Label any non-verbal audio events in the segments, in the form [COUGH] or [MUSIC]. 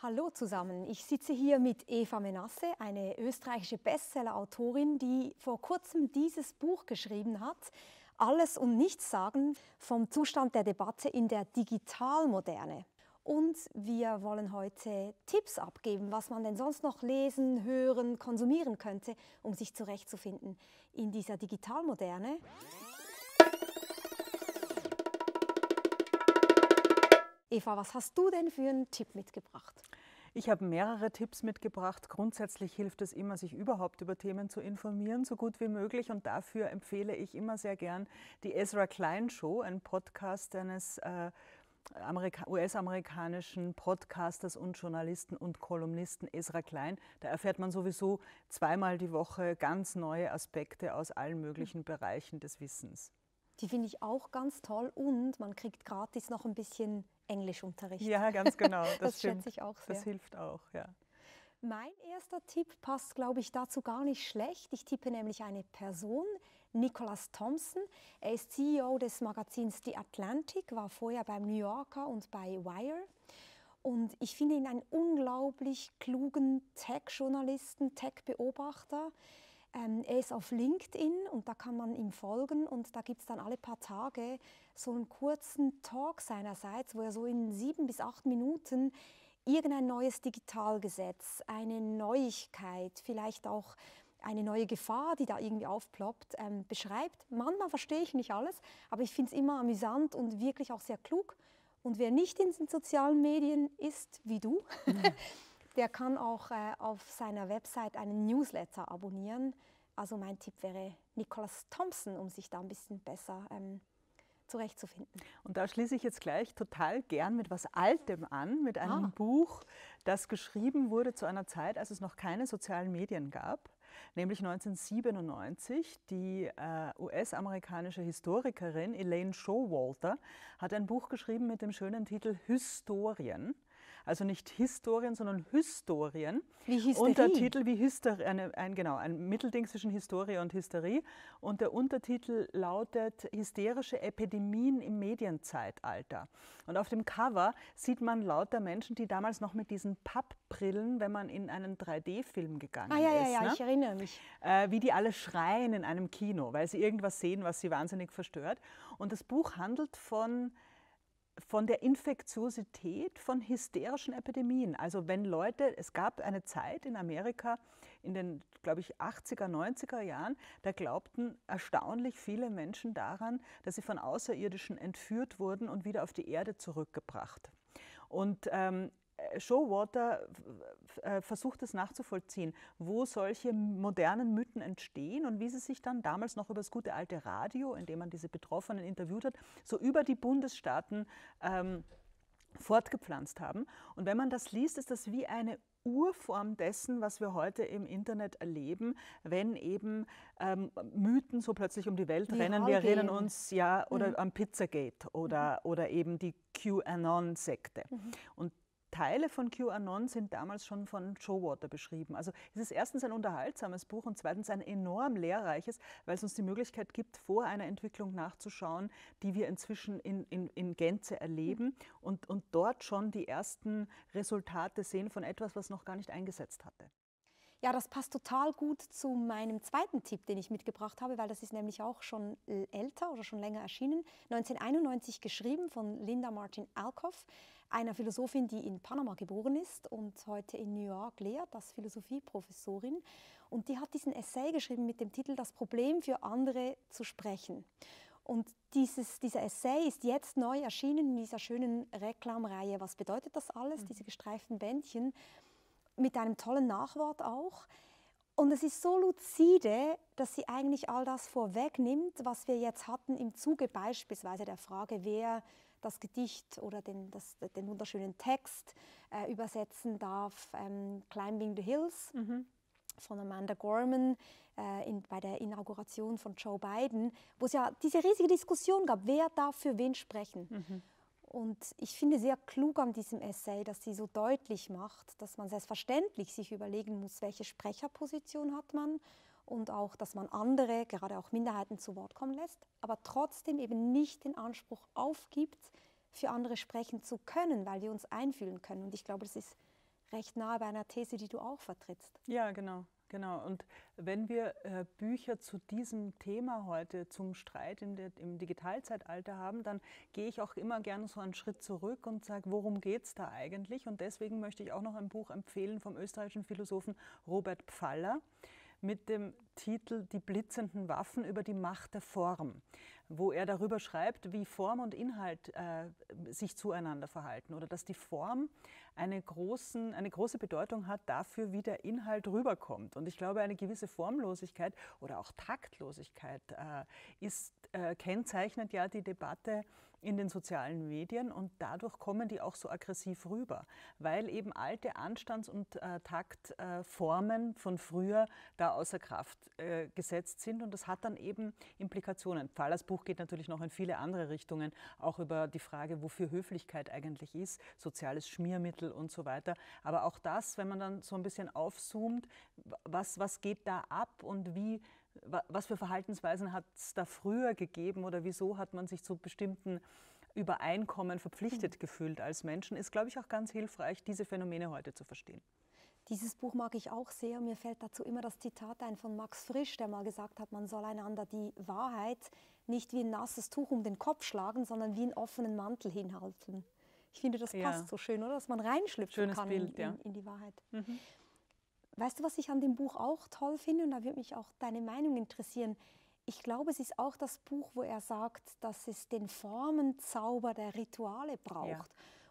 Hallo zusammen, ich sitze hier mit Eva Menasse, eine österreichische Bestseller-Autorin, die vor kurzem dieses Buch geschrieben hat, Alles und Nichts sagen vom Zustand der Debatte in der Digitalmoderne. Und wir wollen heute Tipps abgeben, was man denn sonst noch lesen, hören, konsumieren könnte, um sich zurechtzufinden in dieser Digitalmoderne. Eva, was hast du denn für einen Tipp mitgebracht? Ich habe mehrere Tipps mitgebracht. Grundsätzlich hilft es immer, sich überhaupt über Themen zu informieren, so gut wie möglich. Und dafür empfehle ich immer sehr gern die Ezra Klein Show, ein Podcast eines äh, US-amerikanischen Podcasters und Journalisten und Kolumnisten Ezra Klein. Da erfährt man sowieso zweimal die Woche ganz neue Aspekte aus allen möglichen Bereichen des Wissens. Die finde ich auch ganz toll und man kriegt gratis noch ein bisschen Englischunterricht. Ja, ganz genau. [LAUGHS] Das, das schätze ich auch sehr. Das hilft auch, ja. Mein erster Tipp passt, glaube ich, dazu gar nicht schlecht. Ich tippe nämlich eine Person, Nicholas Thompson. Er ist CEO des Magazins The Atlantic, war vorher beim New Yorker und bei Wire. Und ich finde ihn einen unglaublich klugen Tech-Journalisten, Tech-Beobachter. Ähm, er ist auf LinkedIn und da kann man ihm folgen und da gibt es dann alle paar Tage so einen kurzen Talk seinerseits, wo er so in sieben bis acht Minuten irgendein neues Digitalgesetz, eine Neuigkeit, vielleicht auch eine neue Gefahr, die da irgendwie aufploppt, ähm, beschreibt. Manchmal verstehe ich nicht alles, aber ich finde es immer amüsant und wirklich auch sehr klug. Und wer nicht in den sozialen Medien ist, wie du, mhm. [LAUGHS] der kann auch äh, auf seiner Website einen Newsletter abonnieren. Also mein Tipp wäre Nicholas Thompson, um sich da ein bisschen besser ähm, zurechtzufinden. Und da schließe ich jetzt gleich total gern mit was Altem an, mit einem ah. Buch, das geschrieben wurde zu einer Zeit, als es noch keine sozialen Medien gab nämlich 1997. Die äh, US-amerikanische Historikerin Elaine Showalter hat ein Buch geschrieben mit dem schönen Titel Historien. Also nicht Historien, sondern Historien. Wie Hysterie. Untertitel wie Hysterie, eine, ein, genau, ein Mittelding zwischen Historie und Hysterie. Und der Untertitel lautet Hysterische Epidemien im Medienzeitalter. Und auf dem Cover sieht man lauter Menschen, die damals noch mit diesen Pappbrillen, wenn man in einen 3D-Film gegangen ah, ja, ist. Ja, ja, ne? ich erinnere mich. Äh, wie die alle schreien in einem Kino, weil sie irgendwas sehen, was sie wahnsinnig verstört. Und das Buch handelt von von der Infektiosität von hysterischen Epidemien. Also wenn Leute, es gab eine Zeit in Amerika in den, glaube ich, 80er, 90er Jahren, da glaubten erstaunlich viele Menschen daran, dass sie von Außerirdischen entführt wurden und wieder auf die Erde zurückgebracht. Und ähm, Showwater äh, versucht es nachzuvollziehen, wo solche modernen Mythen entstehen und wie sie sich dann damals noch über das gute alte Radio, in dem man diese Betroffenen interviewt hat, so über die Bundesstaaten ähm, fortgepflanzt haben. Und wenn man das liest, ist das wie eine Urform dessen, was wir heute im Internet erleben, wenn eben ähm, Mythen so plötzlich um die Welt Viral rennen. Wir erinnern uns ja oder mhm. am Pizzagate oder, mhm. oder eben die QAnon-Sekte. Mhm. Und Teile von QAnon sind damals schon von Joe Water beschrieben. Also es ist erstens ein unterhaltsames Buch und zweitens ein enorm lehrreiches, weil es uns die Möglichkeit gibt, vor einer Entwicklung nachzuschauen, die wir inzwischen in, in, in Gänze erleben und, und dort schon die ersten Resultate sehen von etwas, was noch gar nicht eingesetzt hatte. Ja, das passt total gut zu meinem zweiten Tipp, den ich mitgebracht habe, weil das ist nämlich auch schon älter oder schon länger erschienen. 1991 geschrieben von Linda Martin Alcoff, einer Philosophin, die in Panama geboren ist und heute in New York lehrt als Philosophieprofessorin. Und die hat diesen Essay geschrieben mit dem Titel Das Problem für andere zu sprechen. Und dieses, dieser Essay ist jetzt neu erschienen in dieser schönen Reklamreihe. Was bedeutet das alles? Mhm. Diese gestreiften Bändchen mit einem tollen Nachwort auch. Und es ist so lucide, dass sie eigentlich all das vorwegnimmt, was wir jetzt hatten im Zuge beispielsweise der Frage, wer das Gedicht oder den, das, den wunderschönen Text äh, übersetzen darf, ähm, Climbing the Hills mhm. von Amanda Gorman äh, in, bei der Inauguration von Joe Biden, wo es ja diese riesige Diskussion gab, wer darf für wen sprechen. Mhm. Und ich finde sehr klug an diesem Essay, dass sie so deutlich macht, dass man selbstverständlich sich überlegen muss, welche Sprecherposition hat man und auch, dass man andere, gerade auch Minderheiten zu Wort kommen lässt, aber trotzdem eben nicht den Anspruch aufgibt, für andere sprechen zu können, weil wir uns einfühlen können. Und ich glaube, das ist recht nahe bei einer These, die du auch vertrittst. Ja, genau. Genau, und wenn wir äh, Bücher zu diesem Thema heute, zum Streit der, im Digitalzeitalter haben, dann gehe ich auch immer gerne so einen Schritt zurück und sage, worum geht es da eigentlich? Und deswegen möchte ich auch noch ein Buch empfehlen vom österreichischen Philosophen Robert Pfaller mit dem Titel Die blitzenden Waffen über die Macht der Form, wo er darüber schreibt, wie Form und Inhalt äh, sich zueinander verhalten oder dass die Form eine, großen, eine große Bedeutung hat dafür, wie der Inhalt rüberkommt. Und ich glaube, eine gewisse Formlosigkeit oder auch Taktlosigkeit äh, ist, äh, kennzeichnet ja die Debatte in den sozialen Medien und dadurch kommen die auch so aggressiv rüber, weil eben alte Anstands- und äh, Taktformen äh, von früher da außer Kraft äh, gesetzt sind und das hat dann eben Implikationen. Pfallers Buch geht natürlich noch in viele andere Richtungen, auch über die Frage, wofür Höflichkeit eigentlich ist, soziales Schmiermittel und so weiter. Aber auch das, wenn man dann so ein bisschen aufzoomt, was, was geht da ab und wie was für Verhaltensweisen hat es da früher gegeben oder wieso hat man sich zu bestimmten Übereinkommen verpflichtet mhm. gefühlt als Menschen, ist, glaube ich, auch ganz hilfreich, diese Phänomene heute zu verstehen. Dieses Buch mag ich auch sehr. Mir fällt dazu immer das Zitat ein von Max Frisch, der mal gesagt hat, man soll einander die Wahrheit nicht wie ein nasses Tuch um den Kopf schlagen, sondern wie einen offenen Mantel hinhalten. Ich finde, das passt ja. so schön, oder? Dass man reinschlüpfen Schönes kann Bild, in, ja. in, in, die Wahrheit. Mhm. Weißt du, was ich an dem Buch auch toll finde? Und da würde mich auch deine Meinung interessieren. Ich glaube, es ist auch das Buch, wo er sagt, dass es den Formenzauber der Rituale braucht. Ja.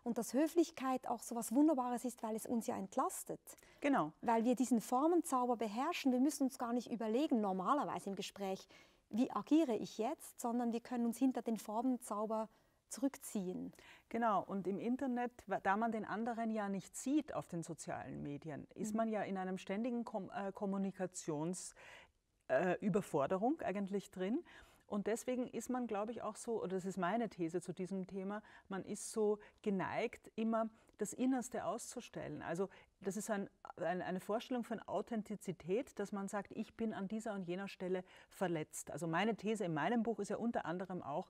Und dass Höflichkeit auch so was Wunderbares ist, weil es uns ja entlastet. Genau. Weil wir diesen Formenzauber beherrschen. Wir müssen uns gar nicht überlegen, normalerweise im Gespräch, wie agiere ich jetzt, sondern wir können uns hinter den Formenzauber zurückziehen. Genau, und im Internet, da man den anderen ja nicht sieht auf den sozialen Medien, ist mhm. man ja in einem ständigen Kom äh, Kommunikationsüberforderung äh, eigentlich drin. Und deswegen ist man, glaube ich, auch so, oder das ist meine These zu diesem Thema, man ist so geneigt, immer das Innerste auszustellen. Also das ist ein, ein, eine Vorstellung von Authentizität, dass man sagt, ich bin an dieser und jener Stelle verletzt. Also meine These in meinem Buch ist ja unter anderem auch,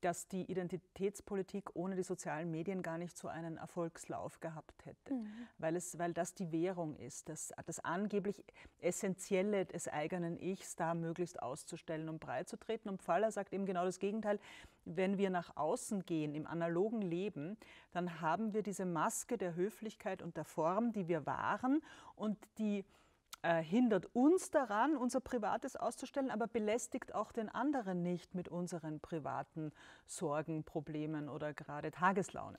dass die Identitätspolitik ohne die sozialen Medien gar nicht so einen Erfolgslauf gehabt hätte, mhm. weil, es, weil das die Währung ist, das, das angeblich Essentielle des eigenen Ichs da möglichst auszustellen und breitzutreten. Und Pfaller sagt eben genau das Gegenteil. Wenn wir nach außen gehen im analogen Leben, dann haben wir diese Maske der Höflichkeit und der Form, die wir waren und die äh, hindert uns daran, unser Privates auszustellen, aber belästigt auch den anderen nicht mit unseren privaten Sorgen, Problemen oder gerade Tageslaune.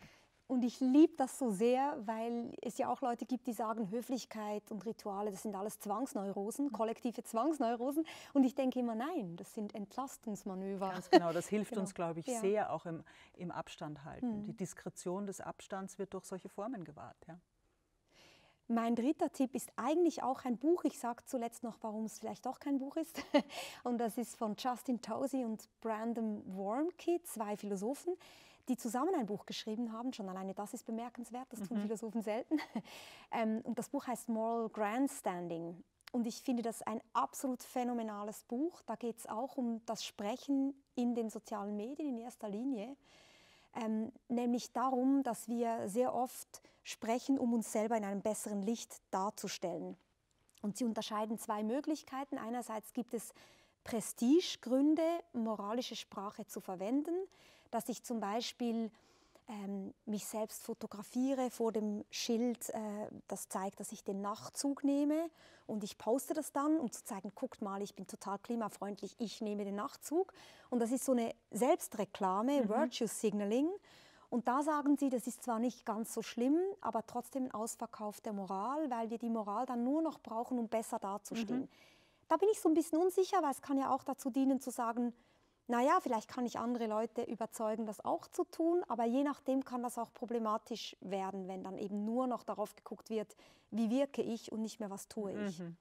Und ich liebe das so sehr, weil es ja auch Leute gibt, die sagen, Höflichkeit und Rituale, das sind alles Zwangsneurosen, mhm. kollektive Zwangsneurosen. Und ich denke immer, nein, das sind Entlastungsmanöver. Ganz genau, das [LAUGHS] hilft genau. uns, glaube ich, ja. sehr auch im, im Abstand halten. Mhm. Die Diskretion des Abstands wird durch solche Formen gewahrt. Ja. Mein dritter Tipp ist eigentlich auch ein Buch. Ich sage zuletzt noch, warum es vielleicht doch kein Buch ist. [LAUGHS] Und das ist von Justin Tosi und Brandon Wormke, zwei Philosophen, die zusammen ein Buch geschrieben haben. Schon alleine das ist bemerkenswert, das tun mhm. Philosophen selten. [LAUGHS] Ähm, und das Buch heißt Moral Grandstanding. Und ich finde das ein absolut phänomenales Buch. Da geht es auch um das Sprechen in den sozialen Medien in erster Linie ähm, nämlich darum, dass wir sehr oft sprechen, um uns selber in einem besseren Licht darzustellen. Und sie unterscheiden zwei Möglichkeiten. Einerseits gibt es Prestigegründe, moralische Sprache zu verwenden, dass ich zum Beispiel ähm, mich selbst fotografiere vor dem Schild, äh, das zeigt, dass ich den Nachtzug nehme und ich poste das dann, um zu zeigen, guckt mal, ich bin total klimafreundlich, ich nehme den Nachtzug. Und das ist so eine Selbstreklame, mhm. Virtue Signaling. Und da sagen sie, das ist zwar nicht ganz so schlimm, aber trotzdem ein Ausverkauf der Moral, weil wir die Moral dann nur noch brauchen, um besser dazustehen. Mhm. Da bin ich so ein bisschen unsicher, weil es kann ja auch dazu dienen zu sagen, naja, vielleicht kann ich andere Leute überzeugen, das auch zu tun, aber je nachdem kann das auch problematisch werden, wenn dann eben nur noch darauf geguckt wird, wie wirke ich und nicht mehr, was tue ich. Mhm.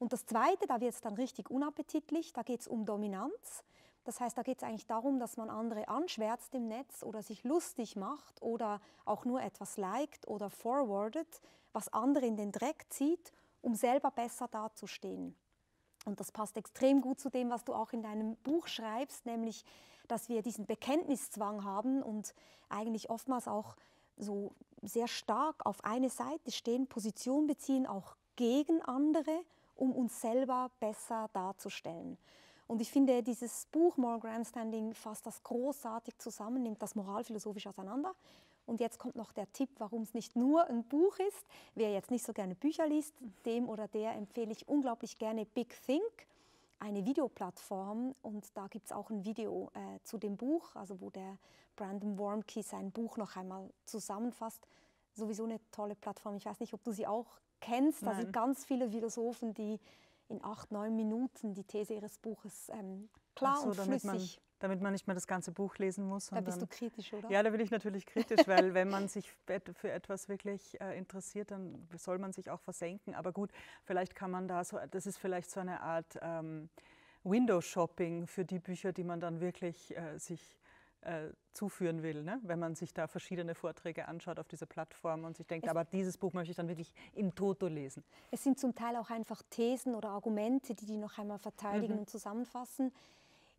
Und das Zweite, da wird es dann richtig unappetitlich, da geht es um Dominanz. Das heißt, da geht es eigentlich darum, dass man andere anschwärzt im Netz oder sich lustig macht oder auch nur etwas liked oder forwardet, was andere in den Dreck zieht, um selber besser dazustehen. Und das passt extrem gut zu dem, was du auch in deinem Buch schreibst, nämlich, dass wir diesen Bekenntniszwang haben und eigentlich oftmals auch so sehr stark auf eine Seite stehen, Position beziehen, auch gegen andere, um uns selber besser darzustellen. Und ich finde, dieses Buch Moral Grandstanding fasst das großartig zusammen, nimmt das moralphilosophisch auseinander. Und jetzt kommt noch der Tipp, warum es nicht nur ein Buch ist. Wer jetzt nicht so gerne Bücher liest, dem oder der empfehle ich unglaublich gerne Big Think, eine Videoplattform. Und da gibt es auch ein Video äh, zu dem Buch, also wo der Brandon Wormke sein Buch noch einmal zusammenfasst. Sowieso eine tolle Plattform. Ich weiß nicht, ob du sie auch kennst. Da sind ganz viele Philosophen, die in acht, neun Minuten die These ihres Buches ähm, klar so, und flüssig. Damit man nicht mehr das ganze Buch lesen muss. Da bist du kritisch, oder? Ja, da bin ich natürlich kritisch, weil wenn man sich [LAUGHS] für etwas wirklich äh, interessiert, dann soll man sich auch versenken. Aber gut, vielleicht kann man da so, das ist vielleicht so eine Art ähm, Window-Shopping für die Bücher, die man dann wirklich äh, sich äh, zuführen will, ne? wenn man sich da verschiedene Vorträge anschaut auf dieser Plattform und sich denkt, es aber dieses Buch möchte ich dann wirklich in Toto lesen. Es sind zum Teil auch einfach Thesen oder Argumente, die die noch einmal verteidigen mhm. und zusammenfassen.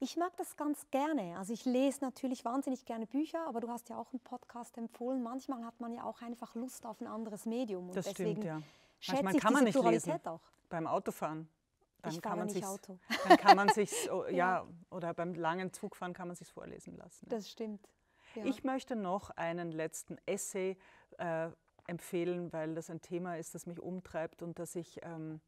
Ich mag das ganz gerne. Also ich lese natürlich wahnsinnig gerne Bücher, aber du hast ja auch einen Podcast empfohlen. Manchmal hat man ja auch einfach Lust auf ein anderes Medium. Und das deswegen stimmt, ja. Manchmal kann man nicht lesen. Auch. Beim Autofahren. Dann kann man sich Auto. [LAUGHS] Dann kann man sich [LAUGHS] ja, ja, oder beim langen Zugfahren kann man sich vorlesen lassen. Das stimmt. Ja. Ich möchte noch einen letzten Essay äh, empfehlen, weil das ein Thema ist, das mich umtreibt und das ich ähm,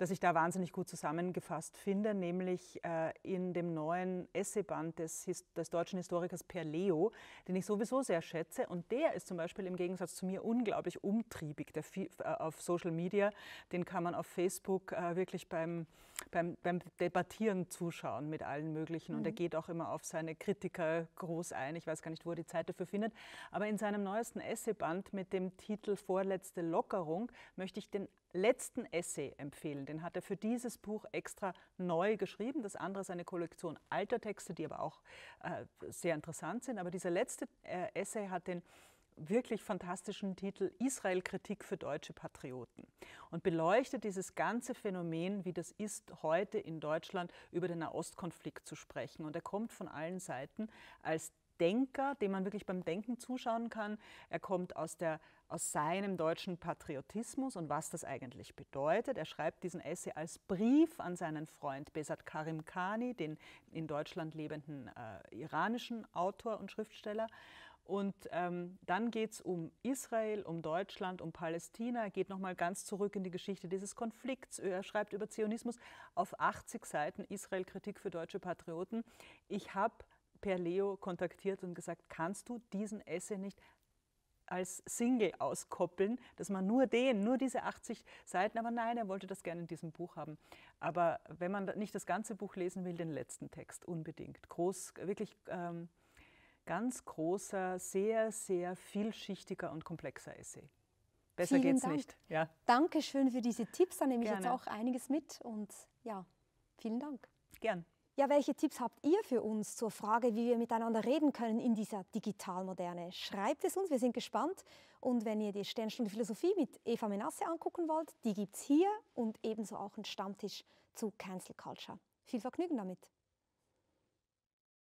das ich da wahnsinnig gut zusammengefasst finde, nämlich äh, in dem neuen Essayband des, des, deutschen Historikers Per Leo, den ich sowieso sehr schätze. Und der ist zum Beispiel im Gegensatz zu mir unglaublich umtriebig der, äh, auf Social Media. Den kann man auf Facebook äh, wirklich beim, beim, beim, Debattieren zuschauen mit allen möglichen. Und mhm. er geht auch immer auf seine Kritiker groß ein. Ich weiß gar nicht, wo er die Zeit dafür findet. Aber in seinem neuesten Essayband mit dem Titel Vorletzte Lockerung möchte ich den letzten Essay empfehlen. Den hat er für dieses Buch extra neu geschrieben. Das andere ist eine Kollektion alter Texte, die aber auch äh, sehr interessant sind. Aber dieser letzte äh, Essay hat den wirklich fantastischen Titel Israel-Kritik für deutsche Patrioten und beleuchtet dieses ganze Phänomen, wie das ist, heute in Deutschland über den Nahostkonflikt zu sprechen. Und er kommt von allen Seiten als Denker, dem man wirklich beim Denken zuschauen kann. Er kommt aus, der, aus seinem deutschen Patriotismus und was das eigentlich bedeutet. Er schreibt diesen Essay als Brief an seinen Freund Besat Karim Khani, den in Deutschland lebenden äh, iranischen Autor und Schriftsteller. Und ähm, dann geht es um Israel, um Deutschland, um Palästina. Er geht nochmal ganz zurück in die Geschichte dieses Konflikts. Er schreibt über Zionismus auf 80 Seiten Israel-Kritik für deutsche Patrioten. Ich habe per Leo kontaktiert und gesagt, kannst du diesen Essay nicht als Single auskoppeln, dass man nur den, nur diese 80 Seiten, aber nein, er wollte das gerne in diesem Buch haben. Aber wenn man nicht das ganze Buch lesen will, den letzten Text unbedingt. Groß, wirklich ähm, ganz großer, sehr, sehr vielschichtiger und komplexer Essay. Besser Vielen geht's Dank. nicht. Ja. Dankeschön für diese Tipps, da nehme ich Gerne. jetzt auch einiges mit und ja, vielen Dank. Gern. Ja, welche Tipps habt ihr für uns zur Frage, wie wir miteinander reden können in dieser Digitalmoderne? Schreibt es uns, wir sind gespannt. Und wenn ihr die Sternstunde Philosophie mit Eva Menasse angucken wollt, die gibt es hier und ebenso auch einen Stammtisch zu Cancel Culture. Viel Vergnügen damit.